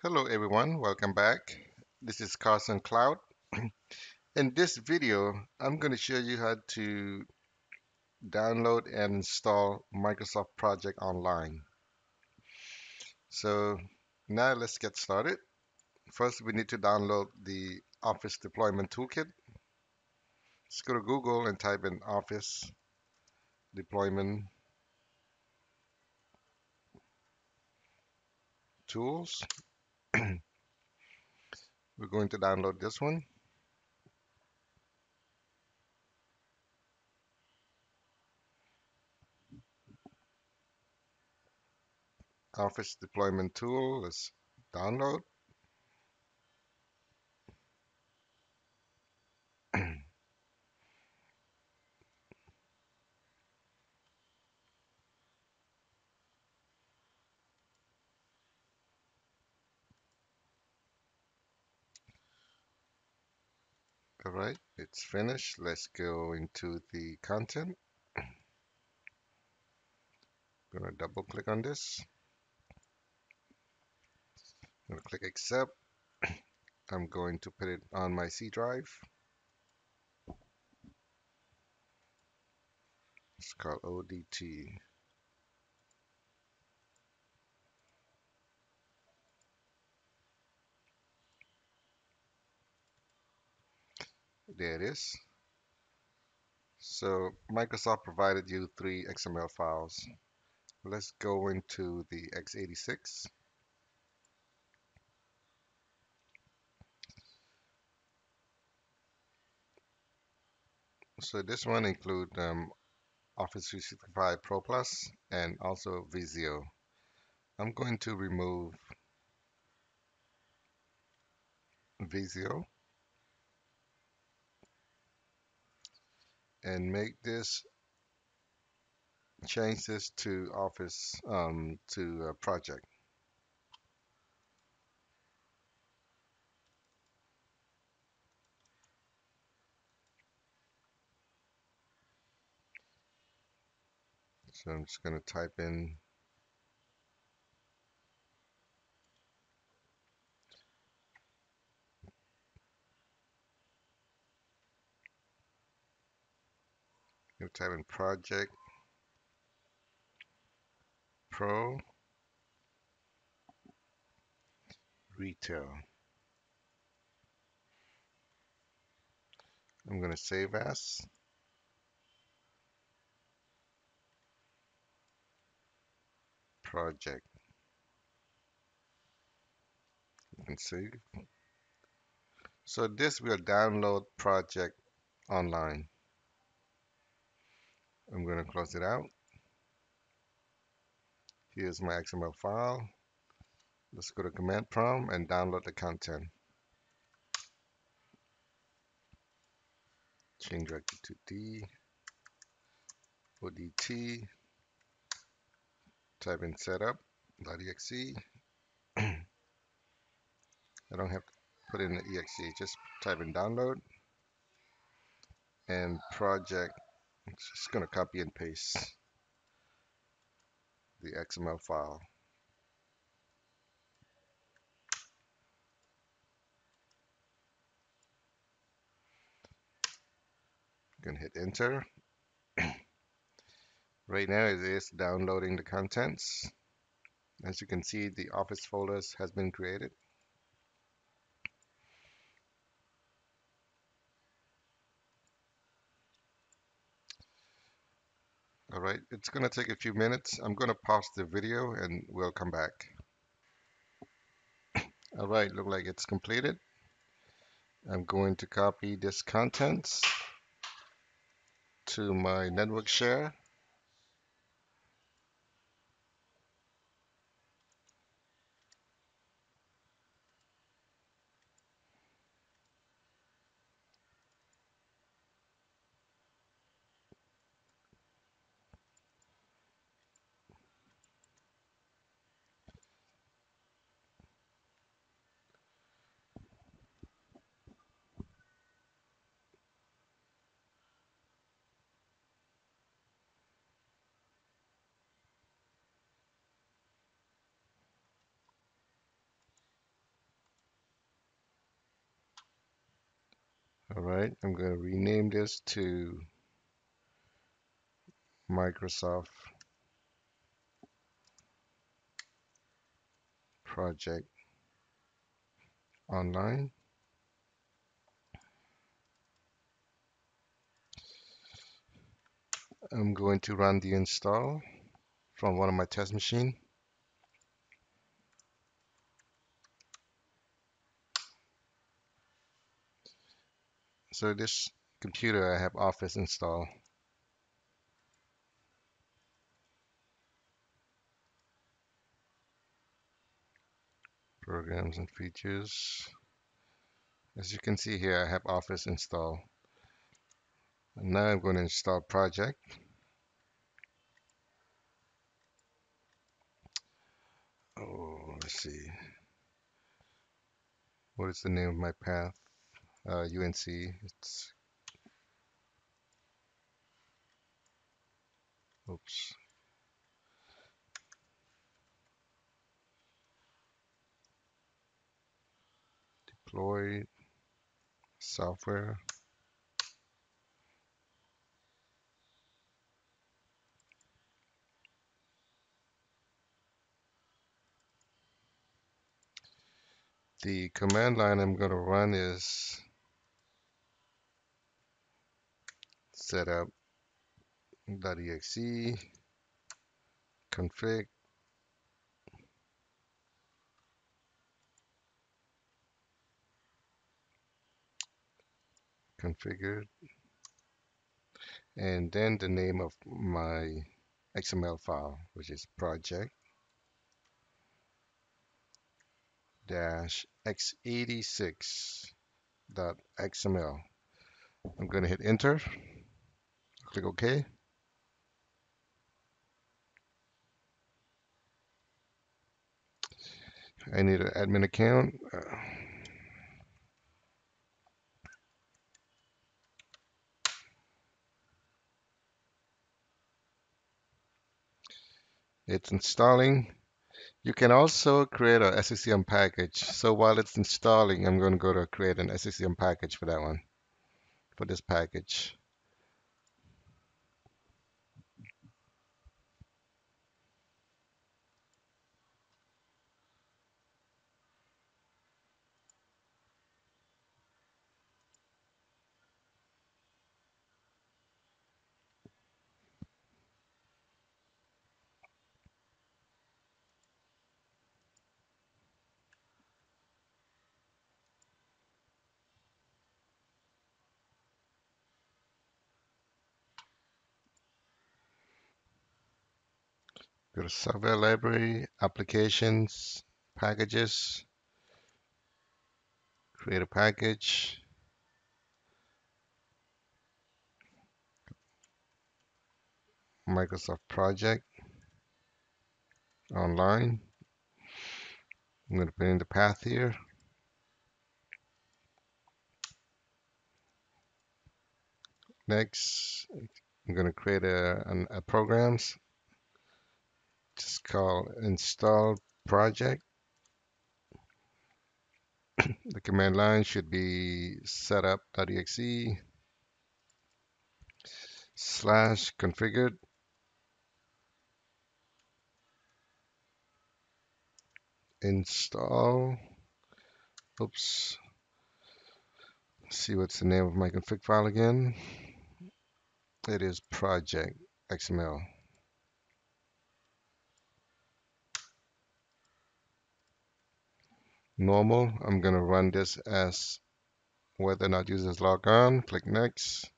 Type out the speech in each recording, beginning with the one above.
Hello everyone, welcome back. This is Carson Cloud. In this video, I'm going to show you how to download and install Microsoft Project Online. So now let's get started. First, we need to download the Office Deployment Toolkit. Let's go to Google and type in Office Deployment Tools. We're going to download this one. Office Deployment Tool, let's download. All right, it's finished. Let's go into the content. I'm gonna double click on this. I'm gonna click accept. I'm going to put it on my C drive. It's called ODT. There it is. So Microsoft provided you three XML files. Let's go into the x86. So this one include um, Office 365 Pro Plus and also Visio. I'm going to remove Visio and make this change this to Office um, to project. So I'm just going to type in you type in project pro retail. I'm going to save as project and save. So this will download project online. I'm going to close it out. Here's my XML file. Let's go to command prompt and download the content. Change directory to D, ODT, type in setup.exe. I don't have to put in the exe, just type in download and project. Just going to copy and paste the XML file. Can hit enter. right now it is downloading the contents. As you can see, the office folders has been created. All right, it's going to take a few minutes. I'm going to pause the video and we'll come back. All right, look like it's completed. I'm going to copy this contents to my network share. Right, I'm going to rename this to Microsoft Project Online. I'm going to run the install from one of my test machine. So this computer I have Office installed. Programs and features. As you can see here, I have Office installed. And now I'm going to install project. Oh, let's see. What is the name of my path? Uh, UNC. It's oops. Deployed software. The command line I'm going to run is setup.exe config. Configured. And then the name of my XML file which is project dash x86 dot xml I'm going to hit enter click OK I need an admin account. Uh, it's installing. You can also create a SCCM package. So while it's installing I'm going to go to create an SCCM package for that one for this package Go to software library, applications, packages, create a package. Microsoft Project online. I'm going to put in the path here. Next, I'm going to create a, a programs just call install project. the command line should be setup.exe slash configured. Install. Oops. See what's the name of my config file again. It is project xml normal. I'm going to run this as whether or not users log on. Click next,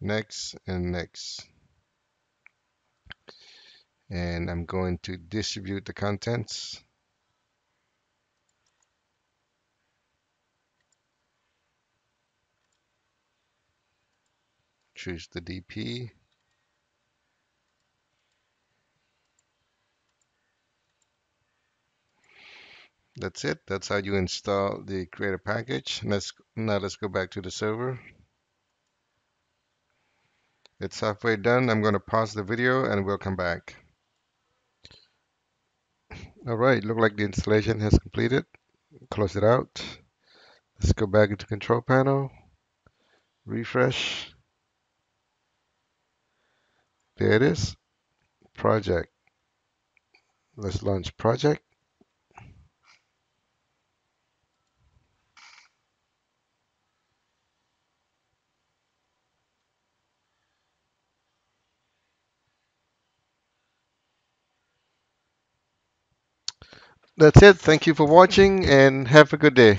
next, and next. And I'm going to distribute the contents. Choose the DP. That's it. That's how you install the creator package. Let's now let's go back to the server. It's halfway done. I'm going to pause the video and we'll come back. All right, look like the installation has completed. Close it out. Let's go back into control panel. refresh. There it is, project. Let's launch project. That's it. Thank you for watching and have a good day.